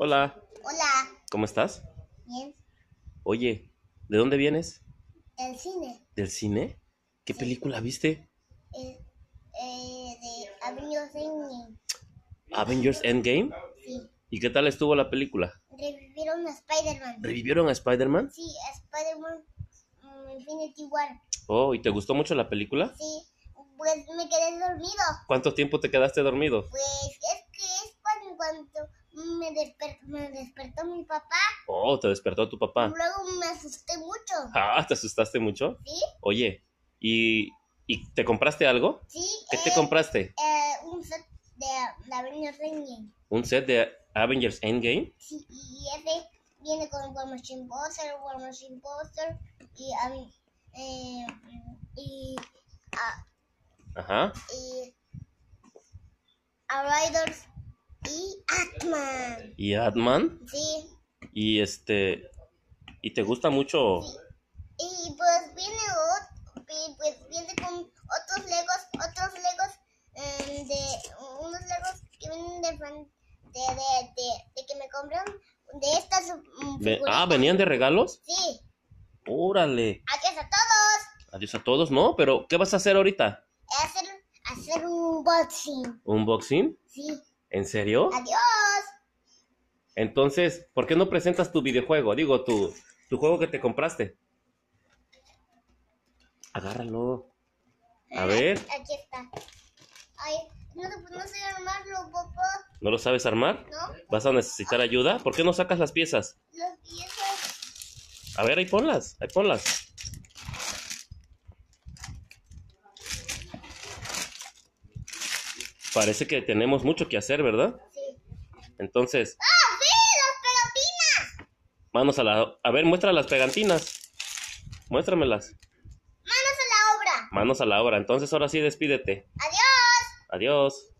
Hola, Hola. ¿cómo estás? Bien. Oye, ¿de dónde vienes? El cine. ¿Del cine? ¿Qué película viste? Eh, eh, de Avengers Endgame. Avengers Endgame. Sí. ¿Y qué tal estuvo la película? Revivieron a Spider-Man. ¿Revivieron a Spider-Man? Sí, a Spider-Man mm, Infinity War. Oh, ¿y te gustó mucho la película? Sí. Pues me quedé dormido. ¿Cuánto tiempo te quedaste dormido? Pues es cuando me, desper- me despertó mi papá. Oh, te despertó tu papá. Luego me asusté mucho. Ah, ¿te asustaste mucho? ¿Sí? Oye, ¿y, y te compraste algo? Sí. ¿Qué te eh, compraste? eh, un set de, de Avengers Endgame. ¿Un set de Avengers Endgame? Sí, y ese viene con War Machine Buster, War Machine Buster y eh, y a, Ajá. y a Riders y Atman. ¿Y Atman? Sí, ¿Y este... ¿Y te gusta mucho? y pues viene ot- y pues viene con otros Legos, otros Legos eh, de unos Legos que vienen de de, de, de, de que me compraron de estas mm, ah. ¿venían de regalos? Sí, Órale. adiós a todos. Adiós a todos, ¿no? Pero, ¿qué vas a hacer ahorita? hacer, hacer un boxing. ¿Unboxing? Sí. ¿En serio? Adiós. Entonces, ¿por qué no presentas tu videojuego? Digo, tu, tu juego que te compraste. Agárralo. A ver, Aquí está. Ay, no, no sé armarlo, papá. ¿no lo sabes armar? ¿No? ¿Vas a necesitar ayuda? ¿Por qué no sacas las piezas? Las piezas. A ver, ahí ponlas, ahí ponlas. Parece que tenemos mucho que hacer, ¿verdad? Sí. Entonces, ¡Ah, sí! ¡Las pegatinas! Manos a la... A ver, muestra las pegantinas. Muéstramelas. ¡Manos a la obra! Manos a la obra. Entonces, ahora sí, despídete. ¡Adiós! Adiós.